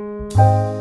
Música